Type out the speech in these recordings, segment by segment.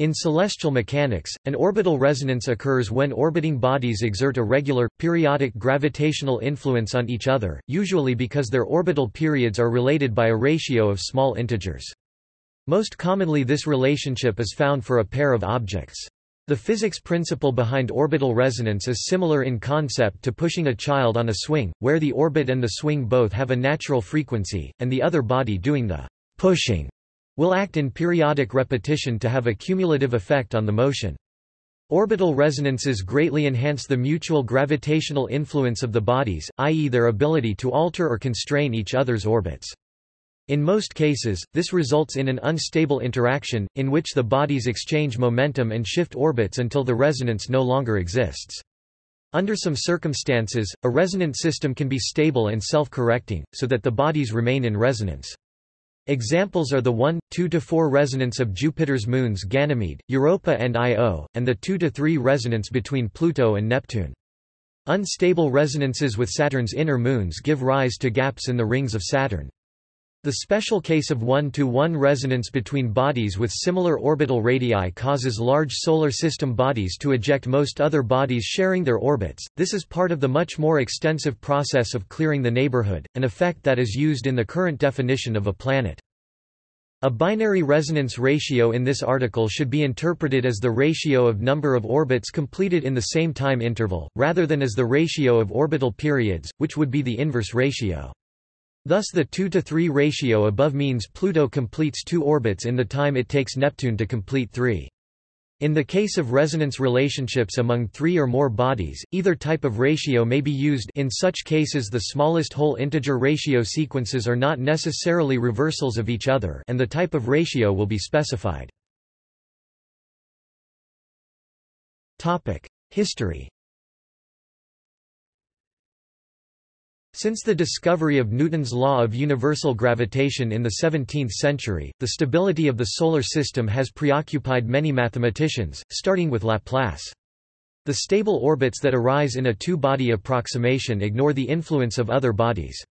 In celestial mechanics, an orbital resonance occurs when orbiting bodies exert a regular, periodic gravitational influence on each other, usually because their orbital periods are related by a ratio of small integers. Most commonly this relationship is found for a pair of objects. The physics principle behind orbital resonance is similar in concept to pushing a child on a swing, where the orbit and the swing both have a natural frequency, and the other body doing the pushing will act in periodic repetition to have a cumulative effect on the motion. Orbital resonances greatly enhance the mutual gravitational influence of the bodies, i.e. their ability to alter or constrain each other's orbits. In most cases, this results in an unstable interaction, in which the bodies exchange momentum and shift orbits until the resonance no longer exists. Under some circumstances, a resonant system can be stable and self-correcting, so that the bodies remain in resonance. Examples are the 1, 2–4 resonance of Jupiter's moons Ganymede, Europa and Io, and the 2–3 resonance between Pluto and Neptune. Unstable resonances with Saturn's inner moons give rise to gaps in the rings of Saturn. The special case of 1-to-1 resonance between bodies with similar orbital radii causes large solar system bodies to eject most other bodies sharing their orbits. This is part of the much more extensive process of clearing the neighborhood, an effect that is used in the current definition of a planet. A binary resonance ratio in this article should be interpreted as the ratio of number of orbits completed in the same time interval, rather than as the ratio of orbital periods, which would be the inverse ratio. Thus the 2 to 3 ratio above means Pluto completes two orbits in the time it takes Neptune to complete three. In the case of resonance relationships among three or more bodies, either type of ratio may be used in such cases the smallest whole integer ratio sequences are not necessarily reversals of each other and the type of ratio will be specified. History Since the discovery of Newton's law of universal gravitation in the 17th century, the stability of the Solar System has preoccupied many mathematicians, starting with Laplace. The stable orbits that arise in a two-body approximation ignore the influence of other bodies.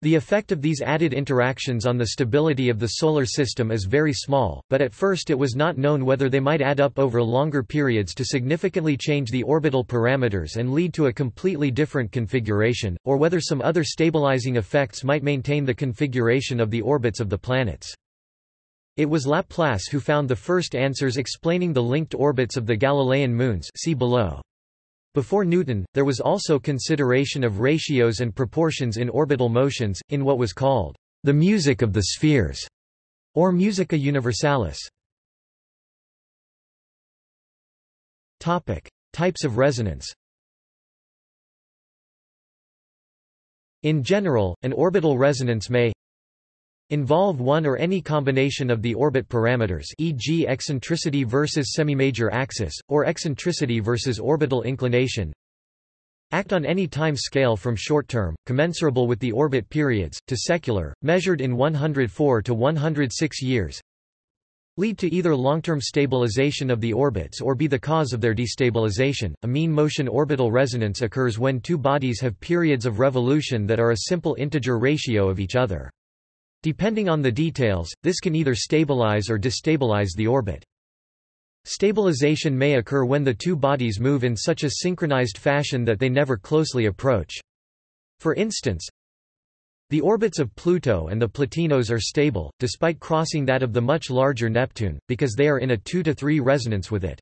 The effect of these added interactions on the stability of the Solar System is very small, but at first it was not known whether they might add up over longer periods to significantly change the orbital parameters and lead to a completely different configuration, or whether some other stabilizing effects might maintain the configuration of the orbits of the planets. It was Laplace who found the first answers explaining the linked orbits of the Galilean moons see below. Before Newton, there was also consideration of ratios and proportions in orbital motions, in what was called the music of the spheres, or musica universalis. Topic: Types of resonance. In general, an orbital resonance may involve one or any combination of the orbit parameters e.g. eccentricity versus semimajor axis, or eccentricity versus orbital inclination act on any time scale from short-term, commensurable with the orbit periods, to secular, measured in 104 to 106 years lead to either long-term stabilization of the orbits or be the cause of their destabilization. A mean motion orbital resonance occurs when two bodies have periods of revolution that are a simple integer ratio of each other. Depending on the details, this can either stabilize or destabilize the orbit. Stabilization may occur when the two bodies move in such a synchronized fashion that they never closely approach. For instance, the orbits of Pluto and the Plutinos are stable, despite crossing that of the much larger Neptune, because they are in a 2 to 3 resonance with it.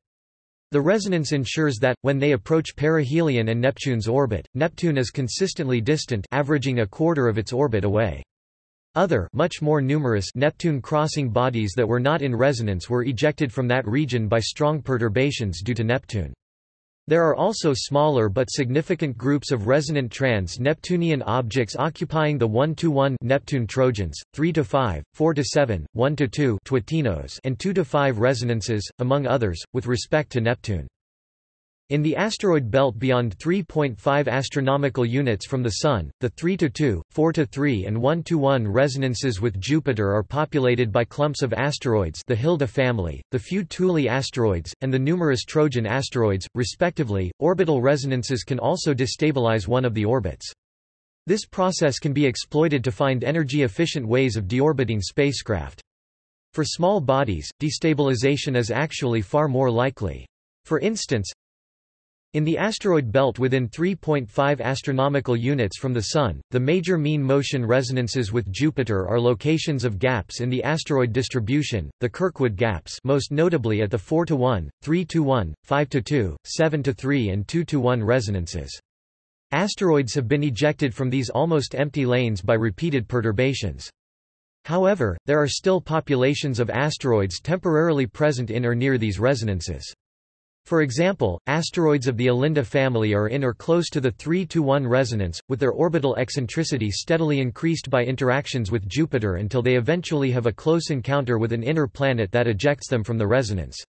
The resonance ensures that, when they approach perihelion and Neptune's orbit, Neptune is consistently distant averaging a quarter of its orbit away. Other much more numerous Neptune-crossing bodies that were not in resonance were ejected from that region by strong perturbations due to Neptune. There are also smaller but significant groups of resonant trans-Neptunian objects occupying the 1–1 Neptune Trojans, 3–5, 4–7, 1–2 Twotinos and 2–5 resonances, among others, with respect to Neptune. In the asteroid belt beyond 3.5 astronomical units from the Sun, the 3–2, 4–3 and 1–1 resonances with Jupiter are populated by clumps of asteroids the Hilda family, the few Thule asteroids, and the numerous Trojan asteroids, respectively. Orbital resonances can also destabilize one of the orbits. This process can be exploited to find energy-efficient ways of deorbiting spacecraft. For small bodies, destabilization is actually far more likely. For instance, in the asteroid belt within 3.5 astronomical units from the Sun, the major mean motion resonances with Jupiter are locations of gaps in the asteroid distribution, the Kirkwood gaps most notably at the 4 to 1, 3 to 1, 5 to 2, 7 to 3 and 2 to 1 resonances. Asteroids have been ejected from these almost empty lanes by repeated perturbations. However, there are still populations of asteroids temporarily present in or near these resonances. For example, asteroids of the Alinda family are in or close to the 3 to 1 resonance, with their orbital eccentricity steadily increased by interactions with Jupiter until they eventually have a close encounter with an inner planet that ejects them from the resonance.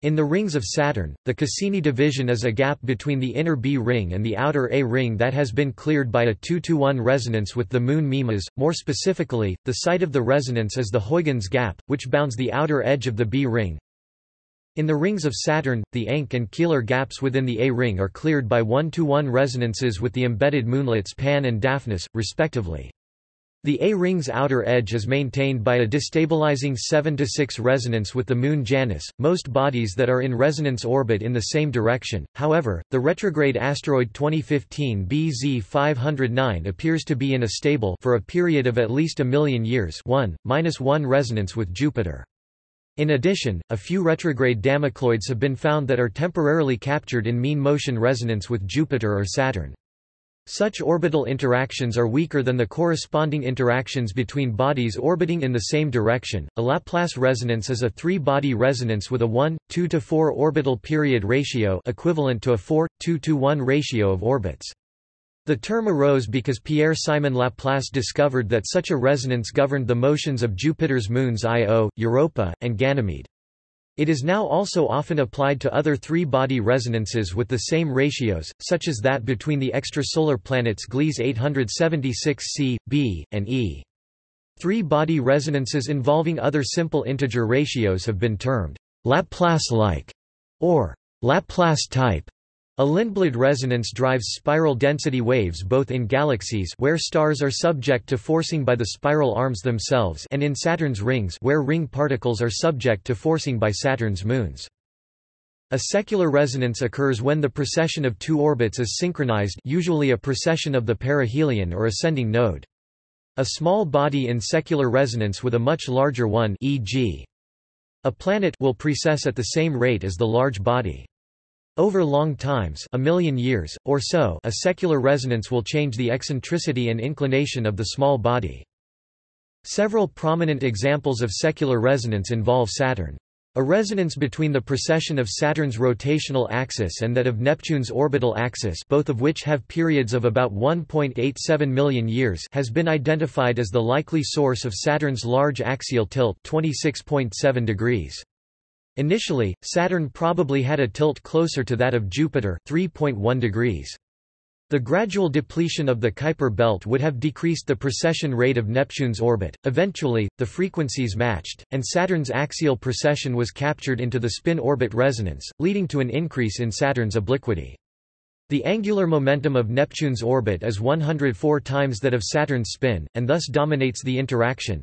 In the rings of Saturn, the Cassini division is a gap between the inner B ring and the outer A ring that has been cleared by a 2-to-1 resonance with the Moon Mimas. More specifically, the site of the resonance is the Huygens gap, which bounds the outer edge of the B ring. In the rings of Saturn, the Encke and Keeler gaps within the A ring are cleared by 1-to-1 resonances with the embedded moonlets Pan and Daphnis, respectively. The A-ring's outer edge is maintained by a destabilizing 7-6 resonance with the Moon Janus, most bodies that are in resonance orbit in the same direction. However, the retrograde asteroid 2015 BZ 509 appears to be in a stable for a period of at least a million years 1, 1 resonance with Jupiter. In addition, a few retrograde Damocloids have been found that are temporarily captured in mean motion resonance with Jupiter or Saturn. Such orbital interactions are weaker than the corresponding interactions between bodies orbiting in the same direction. A Laplace resonance is a three-body resonance with a 1, 2 to 4 orbital period ratio equivalent to a 4, 2 to 1 ratio of orbits. The term arose because Pierre-Simon Laplace discovered that such a resonance governed the motions of Jupiter's moons Io, Europa, and Ganymede. It is now also often applied to other three-body resonances with the same ratios, such as that between the extrasolar planets Gliese 876c, b, and e. Three-body resonances involving other simple integer ratios have been termed Laplace-like or Laplace type. A Lindblad resonance drives spiral density waves both in galaxies where stars are subject to forcing by the spiral arms themselves and in Saturn's rings where ring particles are subject to forcing by Saturn's moons. A secular resonance occurs when the precession of two orbits is synchronized usually a precession of the perihelion or ascending node. A small body in secular resonance with a much larger one e.g. a planet will precess at the same rate as the large body. Over long times a million years, or so a secular resonance will change the eccentricity and inclination of the small body. Several prominent examples of secular resonance involve Saturn. A resonance between the precession of Saturn's rotational axis and that of Neptune's orbital axis both of which have periods of about 1.87 million years has been identified as the likely source of Saturn's large axial tilt 26.7 degrees. Initially, Saturn probably had a tilt closer to that of Jupiter 3.1 degrees. The gradual depletion of the Kuiper belt would have decreased the precession rate of Neptune's orbit. Eventually, the frequencies matched, and Saturn's axial precession was captured into the spin-orbit resonance, leading to an increase in Saturn's obliquity. The angular momentum of Neptune's orbit is 104 times that of Saturn's spin, and thus dominates the interaction.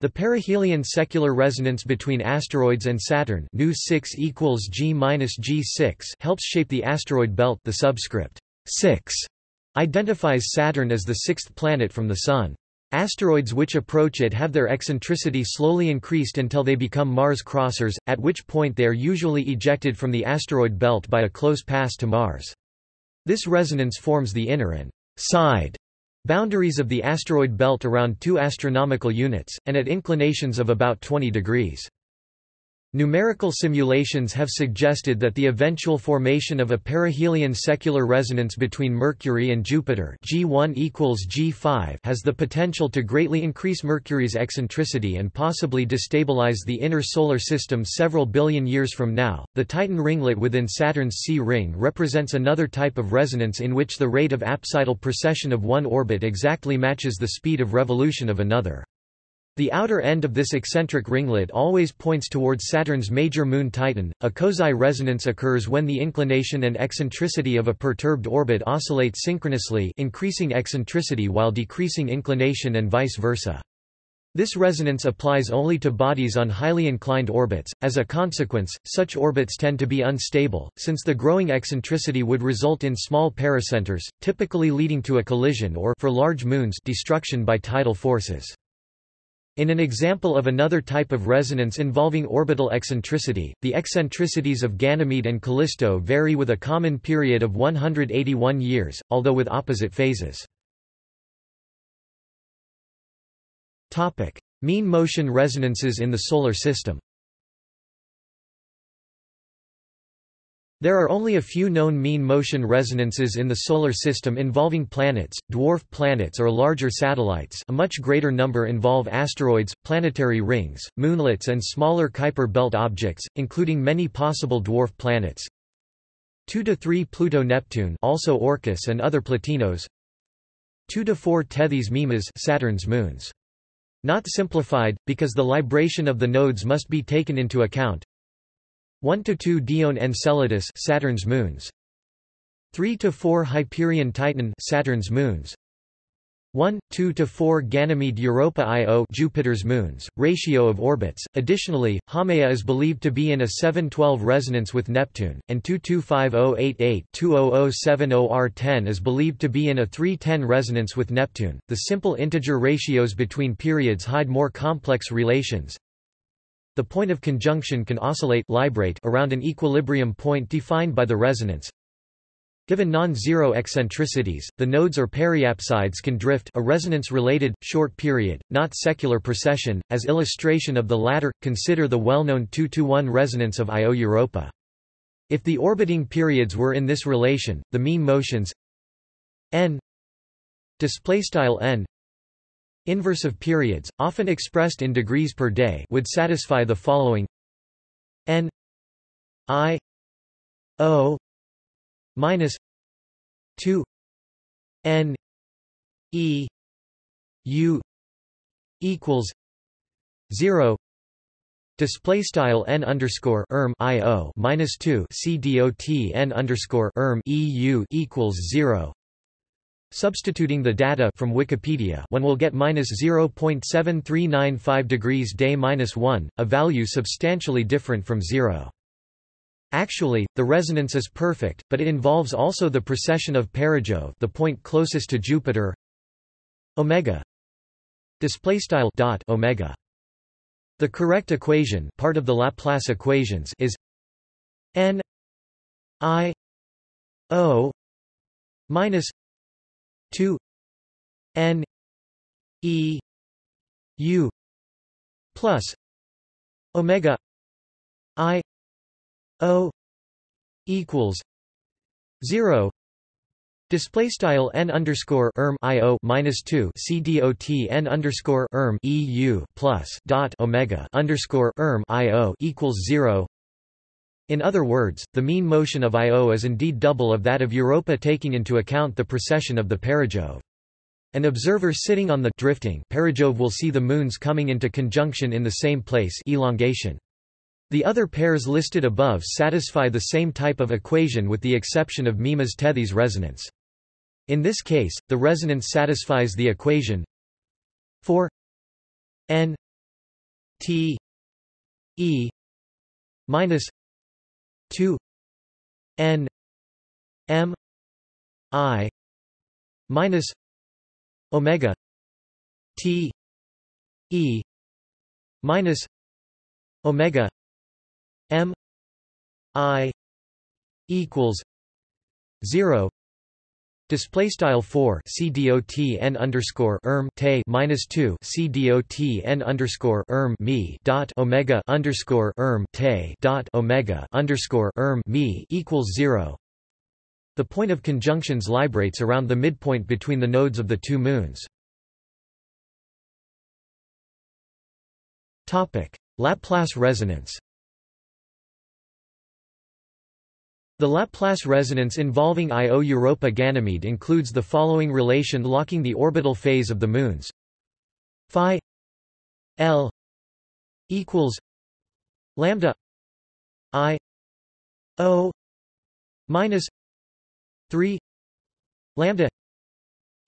The perihelion secular resonance between asteroids and Saturn nu 6 equals G-G6 helps shape the asteroid belt the subscript 6 identifies Saturn as the sixth planet from the Sun. Asteroids which approach it have their eccentricity slowly increased until they become Mars crossers, at which point they are usually ejected from the asteroid belt by a close pass to Mars. This resonance forms the inner and side Boundaries of the asteroid belt around 2 astronomical units, and at inclinations of about 20 degrees. Numerical simulations have suggested that the eventual formation of a perihelion secular resonance between Mercury and Jupiter G1 equals G5 has the potential to greatly increase Mercury's eccentricity and possibly destabilize the inner solar system several billion years from now. The Titan ringlet within Saturn's C ring represents another type of resonance in which the rate of apsidal precession of one orbit exactly matches the speed of revolution of another. The outer end of this eccentric ringlet always points towards Saturn's major moon Titan. A Kozai resonance occurs when the inclination and eccentricity of a perturbed orbit oscillate synchronously, increasing eccentricity while decreasing inclination and vice versa. This resonance applies only to bodies on highly inclined orbits. As a consequence, such orbits tend to be unstable, since the growing eccentricity would result in small pericenters, typically leading to a collision or for large moons destruction by tidal forces. In an example of another type of resonance involving orbital eccentricity, the eccentricities of Ganymede and Callisto vary with a common period of 181 years, although with opposite phases. Topic: Mean motion resonances in the Solar System. There are only a few known mean motion resonances in the Solar System involving planets, dwarf planets or larger satellites a much greater number involve asteroids, planetary rings, moonlets and smaller Kuiper belt objects, including many possible dwarf planets. 2 to 3 Pluto-Neptune also Orcus and other Plutinos 2 to 4 Tethys Mimas Saturn's moons not simplified, because the libration of the nodes must be taken into account. 1 to 2 Dione Enceladus Saturn's moons. 3 to 4 Hyperion Titan Saturn's moons. 1, 2 to 4 Ganymede Europa Io Jupiter's moons, ratio of orbits. Additionally, Haumea is believed to be in a 712 resonance with Neptune, and 225088-2007-0R10 is believed to be in a 310 resonance with Neptune. The simple integer ratios between periods hide more complex relations. The point of conjunction can oscillate librate around an equilibrium point defined by the resonance, Given non-zero eccentricities, the nodes or periapsides can drift a resonance-related, short period, not secular precession. As illustration of the latter, consider the well-known 2-to-1 resonance of Io Europa. If the orbiting periods were in this relation, the mean motions n n inverse of periods, often expressed in degrees per day would satisfy the following n i o minus 2 n e u equals 0 Display style n underscore erm i o minus two c dot n underscore erm eu equals zero. Substituting the data from Wikipedia, one will get minus 0.7395 degrees day minus one, a value substantially different from zero. Actually, the resonance is perfect, but it involves also the precession of perijove the point closest to Jupiter omega dot omega the correct equation part of the laplace equations is n i o minus 2 n e u plus omega i O equals zero Display style n underscore erm i o minus two c dot n underscore erm eu plus dot omega underscore erm i o equals zero. In other words, the mean motion of Io is indeed double of that of Europa, taking into account the precession of the perijove. An observer sitting on the drifting perijove will see the moons coming into conjunction in the same place elongation. The other pairs listed above satisfy the same type of equation with the exception of Mimas Tethys resonance. In this case, the resonance satisfies the equation for n t e minus 2 n m i minus omega t e minus omega M I equals zero Display style four C D O T N underscore erm T minus two C D O T N underscore erm me dot Omega underscore erm T dot Omega underscore erm me equals zero. The point of conjunctions librates around the midpoint between the nodes of the two moons. Topic: Laplace resonance. The Laplace resonance involving Io Europa Ganymede includes the following relation locking the orbital phase of the moons. Phi l equals lambda i o minus 3 lambda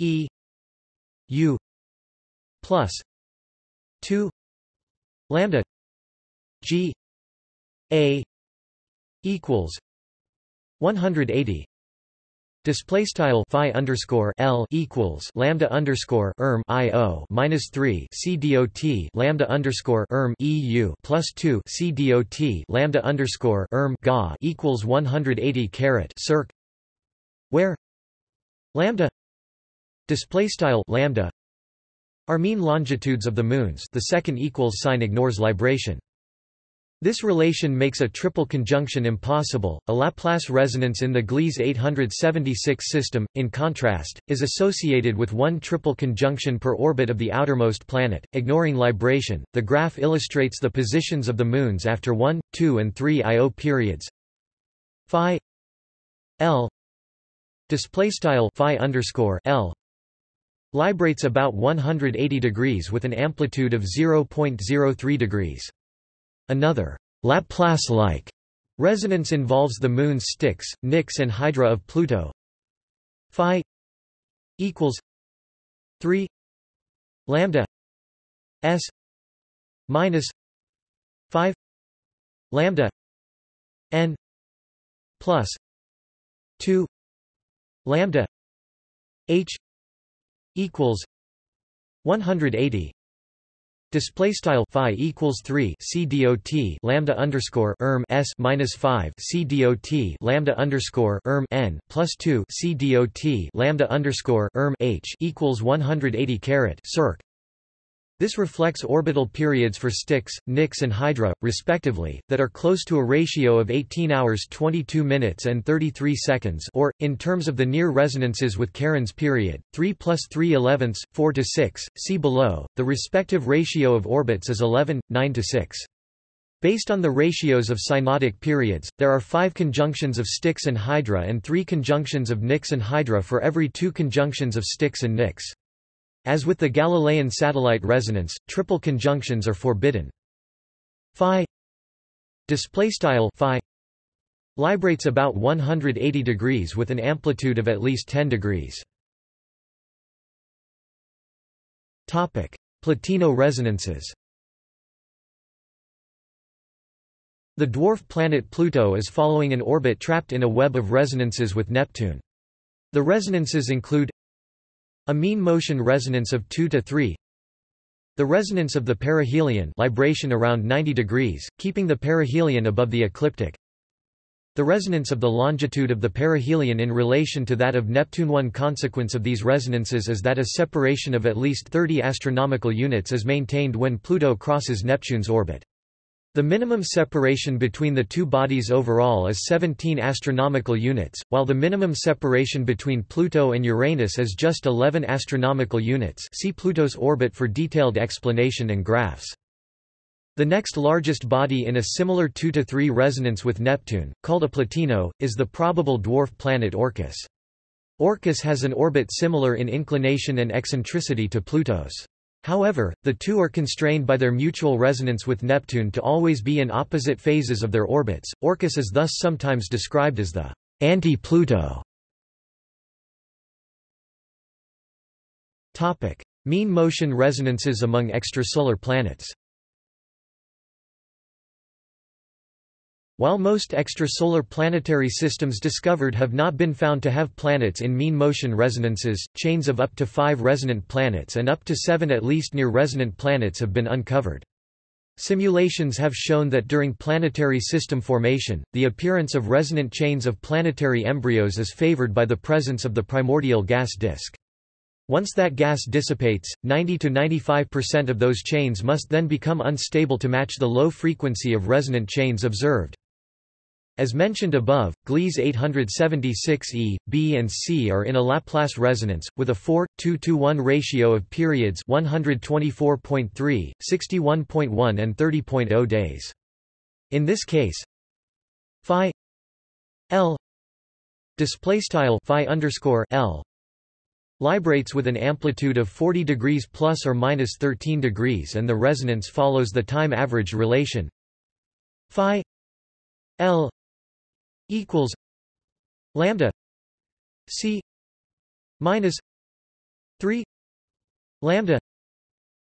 e u plus 2 lambda g a equals 180 Display style phi underscore L equals lambda underscore erm I O minus three C dot lambda underscore erm EU plus two C dot lambda underscore erm Ga equals one hundred eighty caret circ. Where? Lambda. Display style lambda. Are mean longitudes of the moons the second equals sign ignores libration this relation makes a triple conjunction impossible. A Laplace resonance in the Gliese 876 system, in contrast, is associated with one triple conjunction per orbit of the outermost planet. Ignoring libration, the graph illustrates the positions of the moons after 1, 2 and 3 IO periods. Phi L display style phi underscore L librates about 180 degrees with an amplitude of 0.03 degrees. Another Laplace-like resonance involves the Moon's Styx, Nix and Hydra of Pluto. Phi equals 3 lambda s minus 5 lambda n plus 2 lambda h equals 180 Display style phi equals three c dot lambda underscore erm s minus five c dot lambda underscore erm n plus two c dot lambda underscore erm h equals one hundred eighty caret circ. This reflects orbital periods for Styx, Nix and Hydra, respectively, that are close to a ratio of 18 hours 22 minutes and 33 seconds or, in terms of the near resonances with Charon's period, 3 plus 3 elevenths, 4 to 6, see below, the respective ratio of orbits is 11, 9 to 6. Based on the ratios of synodic periods, there are five conjunctions of Styx and Hydra and three conjunctions of Nix and Hydra for every two conjunctions of Styx and Nix. As with the Galilean satellite resonance, triple conjunctions are forbidden. Phi display style phi librates about 180 degrees with an amplitude of at least 10 degrees. Topic: Plutino resonances. The dwarf planet Pluto is following an orbit trapped in a web of resonances with Neptune. The resonances include a mean motion resonance of 2 to 3 The resonance of the perihelion libration around 90 degrees, keeping the perihelion above the ecliptic. The resonance of the longitude of the perihelion in relation to that of Neptune. One consequence of these resonances is that a separation of at least 30 astronomical units is maintained when Pluto crosses Neptune's orbit. The minimum separation between the two bodies overall is 17 astronomical units, while the minimum separation between Pluto and Uranus is just 11 astronomical units. See Pluto's orbit for detailed explanation and graphs. The next largest body in a similar 2 to 3 resonance with Neptune, called a Plutino, is the probable dwarf planet Orcus. Orcus has an orbit similar in inclination and eccentricity to Pluto's. However, the two are constrained by their mutual resonance with Neptune to always be in opposite phases of their orbits. Orcus is thus sometimes described as the anti-Pluto. Topic: Mean motion resonances among extrasolar planets. While most extrasolar planetary systems discovered have not been found to have planets in mean motion resonances, chains of up to five resonant planets and up to seven at least near resonant planets have been uncovered. Simulations have shown that during planetary system formation, the appearance of resonant chains of planetary embryos is favored by the presence of the primordial gas disk. Once that gas dissipates, 90 to 95% of those chains must then become unstable to match the low frequency of resonant chains observed. As mentioned above, Gliese 876e, B and C are in a Laplace resonance, with a 4, 2 to 1 ratio of periods 124.3, 61.1 and 30.0 days. In this case, phi L phi underscore L librates with an amplitude of 40 degrees plus or minus 13 degrees and the resonance follows the time average relation phi L equals lambda c minus 3 lambda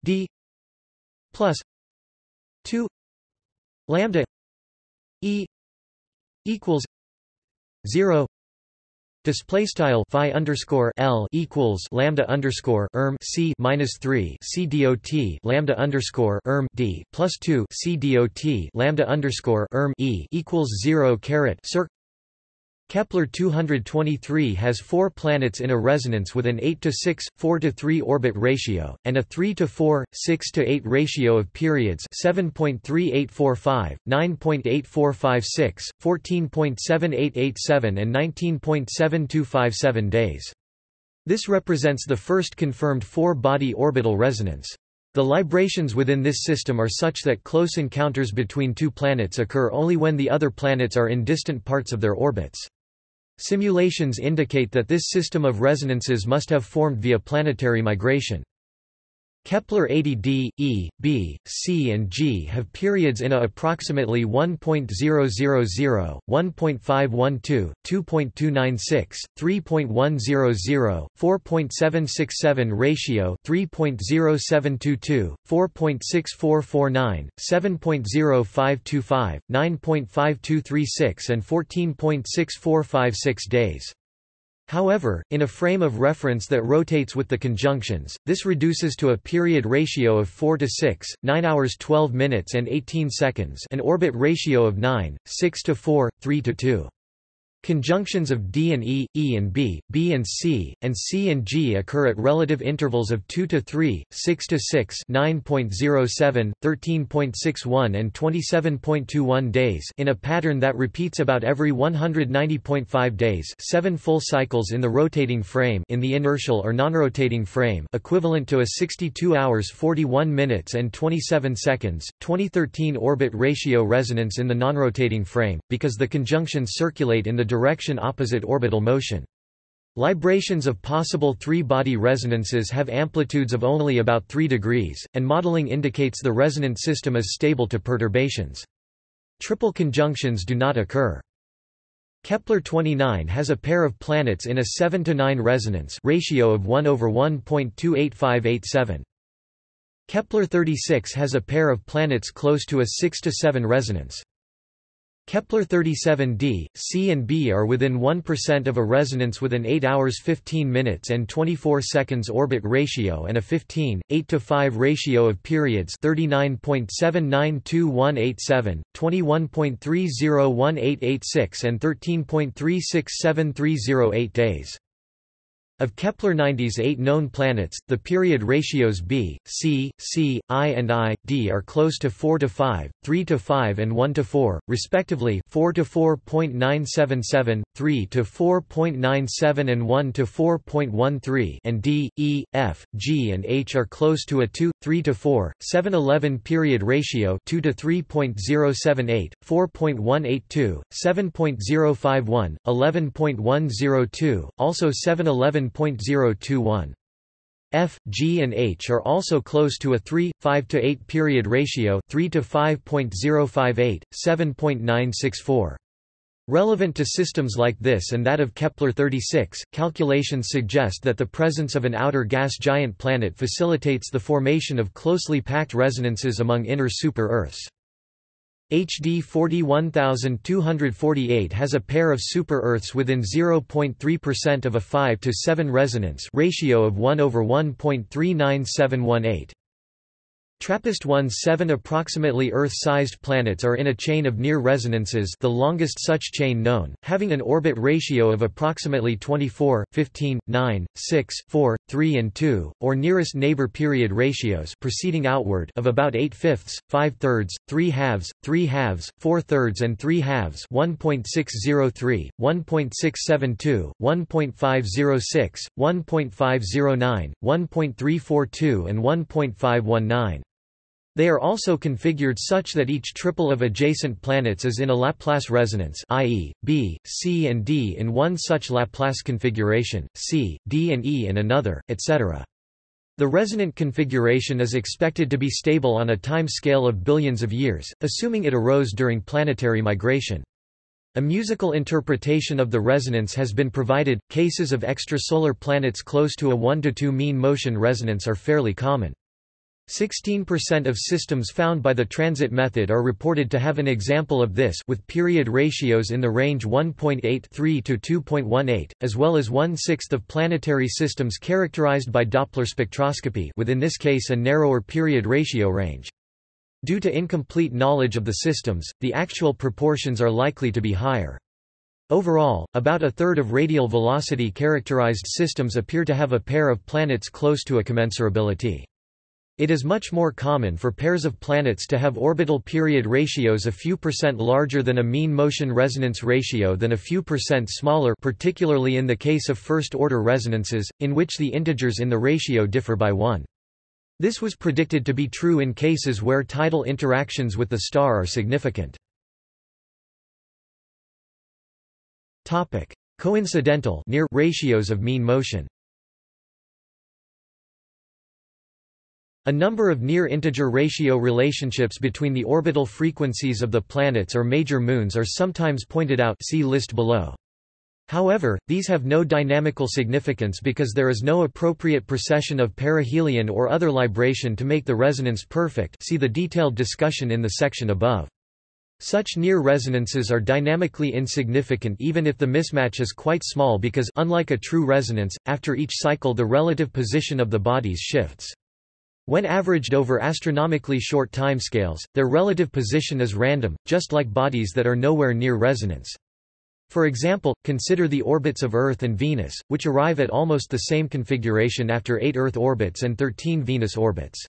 d plus 2 lambda e equals 0 Display style phi underscore l equals lambda underscore erm c minus three c dot lambda underscore erm d plus two c dot lambda underscore erm e equals zero caret circ Kepler 223 has four planets in a resonance with an 8 to 6, 4 to 3 orbit ratio, and a 3 to 4, 6 to 8 ratio of periods 7.3845, 9.8456, 14.7887 and 19.7257 days. This represents the first confirmed four-body orbital resonance. The librations within this system are such that close encounters between two planets occur only when the other planets are in distant parts of their orbits. Simulations indicate that this system of resonances must have formed via planetary migration. Kepler 80d, E, B, C and G have periods in a approximately 1.000, 1.512, 2.296, 3.100, 4.767 ratio 3.0722, 4.6449, 7.0525, 9.5236 and 14.6456 days. However, in a frame of reference that rotates with the conjunctions, this reduces to a period ratio of 4 to 6, 9 hours 12 minutes and 18 seconds an orbit ratio of 9, 6 to 4, 3 to 2. Conjunctions of D and E, E and B, B and C, and C and G occur at relative intervals of 2 to 3, 6 to 6, 9.07, 13.61 and 27.21 days in a pattern that repeats about every 190.5 days, 7 full cycles in the rotating frame in the inertial or non-rotating frame, equivalent to a 62 hours 41 minutes and 27 seconds. 2013 orbit ratio resonance in the non-rotating frame because the conjunctions circulate in the direction opposite orbital motion. Librations of possible three-body resonances have amplitudes of only about 3 degrees, and modeling indicates the resonant system is stable to perturbations. Triple conjunctions do not occur. Kepler 29 has a pair of planets in a 7 to 9 resonance ratio of 1 over 1.28587. Kepler 36 has a pair of planets close to a 6 to 7 resonance. Kepler 37d, C and B are within 1% of a resonance with an 8 hours 15 minutes and 24 seconds orbit ratio and a 15, 8 to 5 ratio of periods 39.792187, 21.301886 and 13.367308 days. Of Kepler 90's eight known planets, the period ratios B, C, C, I and I, D are close to 4 to 5, 3 to 5 and 1 to 4, respectively 4 to 4.977, 3 to 4.97 and 1 to 4.13 and D, E, F, G and H are close to a 2, 3 to 4, 7-11 period ratio 2 to 3.078, 4.182, 7.051, 11.102, also 7-11 7.021. F, G and H are also close to a 3, 5 to 8 period ratio 3 to 5.058, 7.964. Relevant to systems like this and that of Kepler 36, calculations suggest that the presence of an outer gas giant planet facilitates the formation of closely packed resonances among inner super-Earths. HD 41248 has a pair of super-Earths within 0.3% of a 5 to 7 resonance ratio of 1 over 1.39718. TRAPPIST-1's seven approximately Earth-sized planets are in a chain of near resonances the longest such chain known, having an orbit ratio of approximately 24, 15, 9, 6, 4, 3 and 2, or nearest neighbor period ratios proceeding outward of about 8 fifths, 5 thirds, 3 halves, 3 halves, 4 thirds and 3 halves 1.603, 1.672, 1.506, 1.509, 1.342 and 1.519. They are also configured such that each triple of adjacent planets is in a Laplace resonance i.e., B, C and D in one such Laplace configuration, C, D and E in another, etc. The resonant configuration is expected to be stable on a time scale of billions of years, assuming it arose during planetary migration. A musical interpretation of the resonance has been provided. Cases of extrasolar planets close to a 1 to 2 mean motion resonance are fairly common. 16% of systems found by the transit method are reported to have an example of this with period ratios in the range 1.83 to 2.18, as well as one-sixth of planetary systems characterized by Doppler spectroscopy with in this case a narrower period ratio range. Due to incomplete knowledge of the systems, the actual proportions are likely to be higher. Overall, about a third of radial velocity characterized systems appear to have a pair of planets close to a commensurability. It is much more common for pairs of planets to have orbital period ratios a few percent larger than a mean motion resonance ratio than a few percent smaller particularly in the case of first-order resonances, in which the integers in the ratio differ by 1. This was predicted to be true in cases where tidal interactions with the star are significant. Coincidental near ratios of mean motion A number of near-integer ratio relationships between the orbital frequencies of the planets or major moons are sometimes pointed out see list below. However, these have no dynamical significance because there is no appropriate precession of perihelion or other libration to make the resonance perfect see the detailed discussion in the section above. Such near resonances are dynamically insignificant even if the mismatch is quite small because unlike a true resonance, after each cycle the relative position of the bodies shifts. When averaged over astronomically short timescales, their relative position is random, just like bodies that are nowhere near resonance. For example, consider the orbits of Earth and Venus, which arrive at almost the same configuration after 8 Earth orbits and 13 Venus orbits.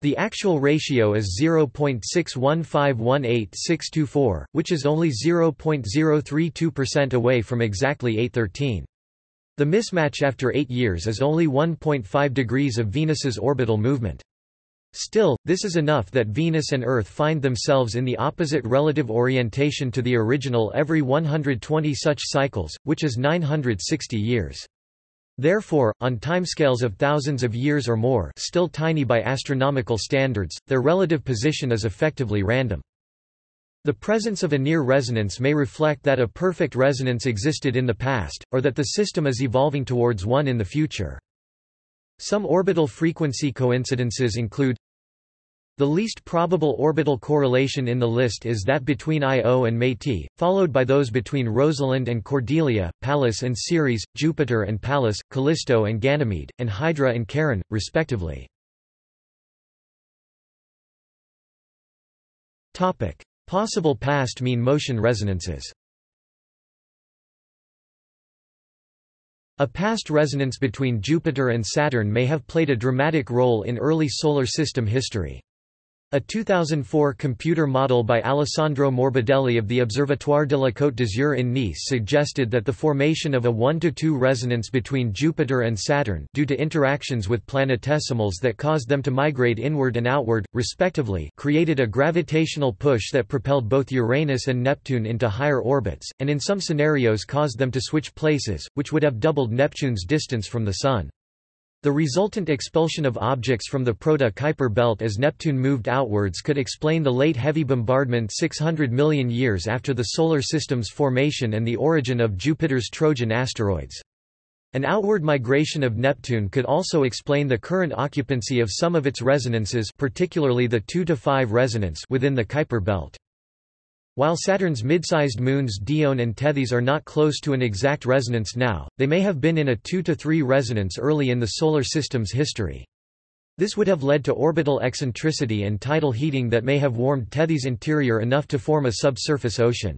The actual ratio is 0.6151864, which is only 0.032% away from exactly 813. The mismatch after eight years is only 1.5 degrees of Venus's orbital movement. Still, this is enough that Venus and Earth find themselves in the opposite relative orientation to the original every 120 such cycles, which is 960 years. Therefore, on timescales of thousands of years or more still tiny by astronomical standards, their relative position is effectively random. The presence of a near resonance may reflect that a perfect resonance existed in the past, or that the system is evolving towards one in the future. Some orbital frequency coincidences include the least probable orbital correlation in the list is that between Io and Métis, followed by those between Rosalind and Cordelia, Pallas and Ceres, Jupiter and Pallas, Callisto and Ganymede, and Hydra and Charon, respectively. Possible past mean motion resonances A past resonance between Jupiter and Saturn may have played a dramatic role in early Solar System history. A 2004 computer model by Alessandro Morbidelli of the Observatoire de la Côte d'Azur in Nice suggested that the formation of a 1–2 resonance between Jupiter and Saturn due to interactions with planetesimals that caused them to migrate inward and outward, respectively created a gravitational push that propelled both Uranus and Neptune into higher orbits, and in some scenarios caused them to switch places, which would have doubled Neptune's distance from the Sun. The resultant expulsion of objects from the Proto-Kuiper belt as Neptune moved outwards could explain the late heavy bombardment 600 million years after the Solar System's formation and the origin of Jupiter's Trojan asteroids. An outward migration of Neptune could also explain the current occupancy of some of its resonances particularly the 2–5 resonance within the Kuiper belt. While Saturn's mid-sized moons Dione and Tethys are not close to an exact resonance now, they may have been in a 2–3 resonance early in the Solar System's history. This would have led to orbital eccentricity and tidal heating that may have warmed Tethys' interior enough to form a subsurface ocean.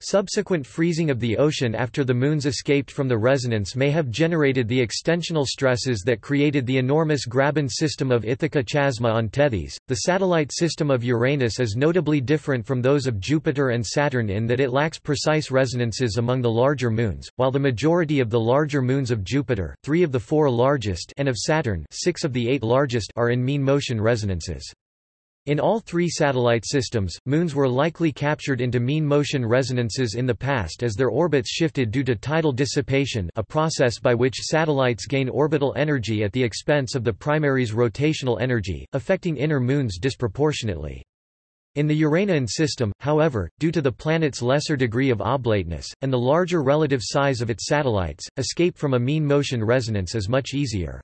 Subsequent freezing of the ocean after the moons escaped from the resonance may have generated the extensional stresses that created the enormous Graben system of Ithaca Chasma on Tethys. The satellite system of Uranus is notably different from those of Jupiter and Saturn in that it lacks precise resonances among the larger moons, while the majority of the larger moons of Jupiter, three of the four largest, and of Saturn, six of the eight largest, are in mean motion resonances. In all three satellite systems, moons were likely captured into mean motion resonances in the past as their orbits shifted due to tidal dissipation a process by which satellites gain orbital energy at the expense of the primary's rotational energy, affecting inner moons disproportionately. In the Uranian system, however, due to the planet's lesser degree of oblateness, and the larger relative size of its satellites, escape from a mean motion resonance is much easier.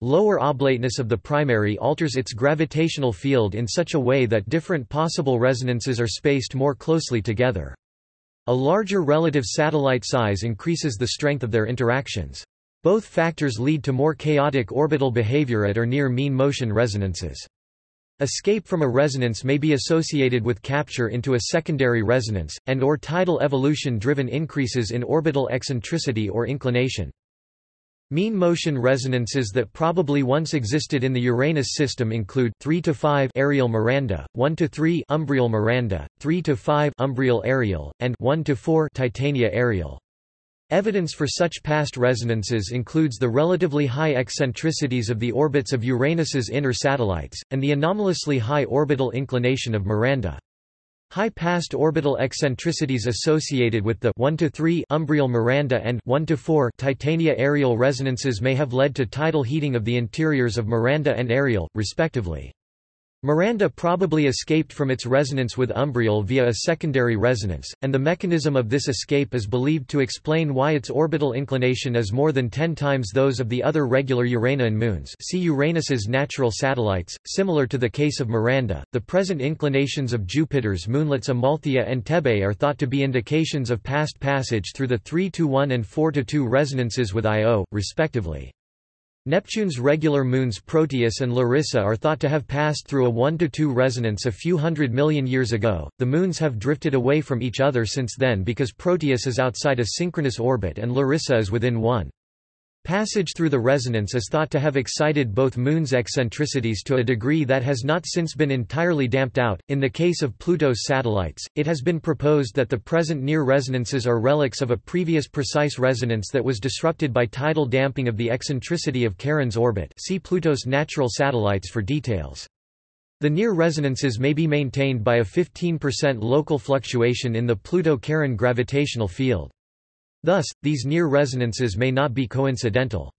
Lower oblateness of the primary alters its gravitational field in such a way that different possible resonances are spaced more closely together. A larger relative satellite size increases the strength of their interactions. Both factors lead to more chaotic orbital behavior at or near mean motion resonances. Escape from a resonance may be associated with capture into a secondary resonance, and or tidal evolution-driven increases in orbital eccentricity or inclination. Mean motion resonances that probably once existed in the Uranus system include 3 to 5 Ariel Miranda, 1 to 3 Umbriel Miranda, 3 to 5 Umbriel Ariel, and 1 to 4 Titania Ariel. Evidence for such past resonances includes the relatively high eccentricities of the orbits of Uranus's inner satellites, and the anomalously high orbital inclination of Miranda. High past orbital eccentricities associated with the 1 to 3 Umbriel Miranda and 1 to 4 Titania Ariel resonances may have led to tidal heating of the interiors of Miranda and Ariel, respectively. Miranda probably escaped from its resonance with Umbriel via a secondary resonance, and the mechanism of this escape is believed to explain why its orbital inclination is more than 10 times those of the other regular Uranian moons see Uranus's natural satellites. Similar to the case of Miranda, the present inclinations of Jupiter's moonlets Amalthea and Thebe are thought to be indications of past passage through the 3–1 and 4–2 resonances with Io, respectively. Neptune's regular moons Proteus and Larissa are thought to have passed through a 1–2 resonance a few hundred million years ago. The moons have drifted away from each other since then because Proteus is outside a synchronous orbit and Larissa is within one. Passage through the resonance is thought to have excited both moons' eccentricities to a degree that has not since been entirely damped out. In the case of Pluto's satellites, it has been proposed that the present near resonances are relics of a previous precise resonance that was disrupted by tidal damping of the eccentricity of Charon's orbit. See Pluto's natural satellites for details. The near resonances may be maintained by a 15% local fluctuation in the Pluto-Charon gravitational field. Thus, these near resonances may not be coincidental.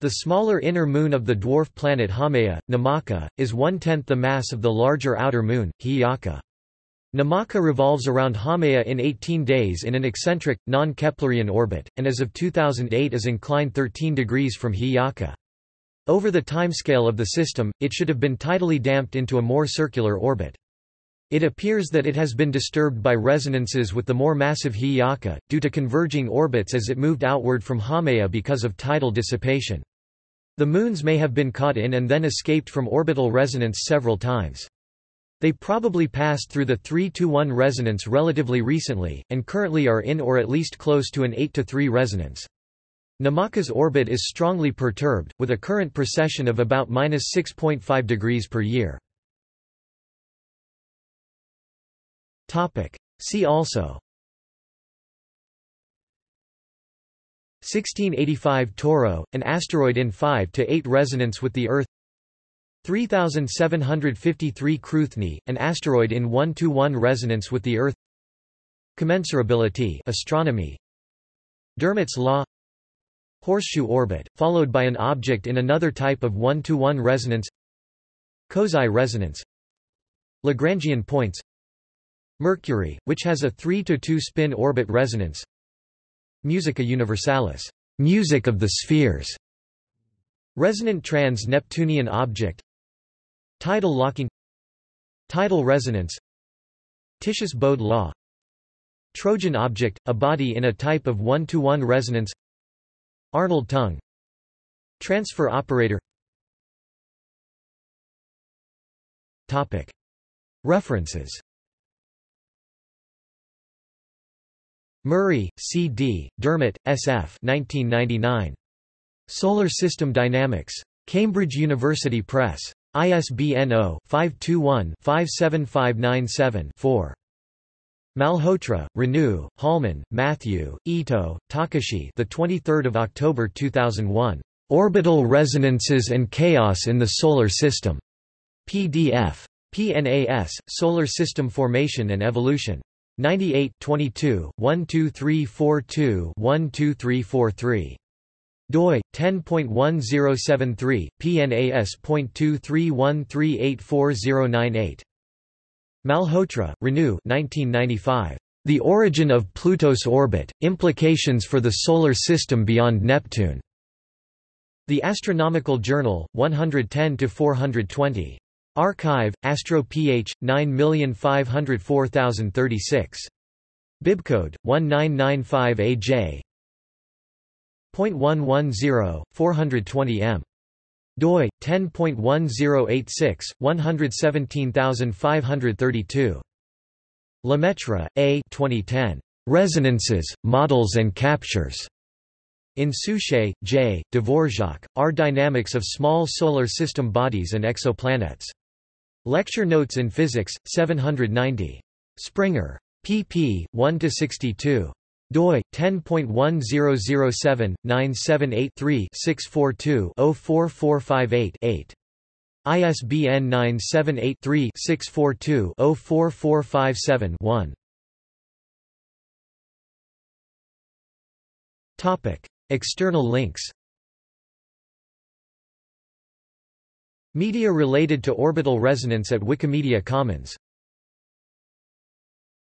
The smaller inner moon of the dwarf planet Haumea, Namaka, is one-tenth the mass of the larger outer moon, Hi'iaka. Namaka revolves around Haumea in 18 days in an eccentric, non-Keplerian orbit, and as of 2008 is inclined 13 degrees from Hi'iaka. Over the timescale of the system, it should have been tidally damped into a more circular orbit. It appears that it has been disturbed by resonances with the more massive Hi'iaka, due to converging orbits as it moved outward from Haumea because of tidal dissipation. The moons may have been caught in and then escaped from orbital resonance several times. They probably passed through the 3–1 resonance relatively recently, and currently are in or at least close to an 8–3 resonance. Namaka's orbit is strongly perturbed, with a current precession of about 6.5 degrees per year. Topic. See also. 1685 Toro, an asteroid in 5 to 8 resonance with the Earth. 3753 Cruithne, an asteroid in 1 to 1 resonance with the Earth. Commensurability astronomy. Dermott's law. Horseshoe orbit, followed by an object in another type of 1 to 1 resonance. Kozai resonance. Lagrangian points Mercury, which has a 3 to 2 spin orbit resonance. Musica universalis, music of the spheres. Resonant trans-Neptunian object. Tidal locking. Tidal resonance. Titius-Bode law. Trojan object, a body in a type of 1 to 1 resonance. Arnold tongue. Transfer operator. Topic. References Murray, C. D., Dermott, S. F. 1999. Solar System Dynamics. Cambridge University Press. ISBN 0-521-57597-4. Malhotra, Renu, Holman, Matthew, Ito, Takashi. The 23rd of October 2001. Orbital Resonances and Chaos in the Solar System. PDF. PNAS, Solar System Formation and Evolution. 98 22 12342 12343 doi 10.1073 pnas.231384098 Malhotra, Renu 1995 The Origin of Pluto's Orbit Implications for the Solar System Beyond Neptune. The Astronomical Journal, 110–420. Archive, Astro Ph, 9504036. Bibcode, 1995AJ. 0.110, 420m doi 10.1086 117532 Lemaitre, A 2010 Resonances, Models and Captures in Souchay, J., Dvorak, R. Dynamics of Small Solar System Bodies and Exoplanets. Lecture Notes in Physics, 790. Springer. pp. 1–62 doi 10.1007 978 642 04458 ISBN 978-3-642-04457-1. Topic: External links Media related to orbital resonance at Wikimedia Commons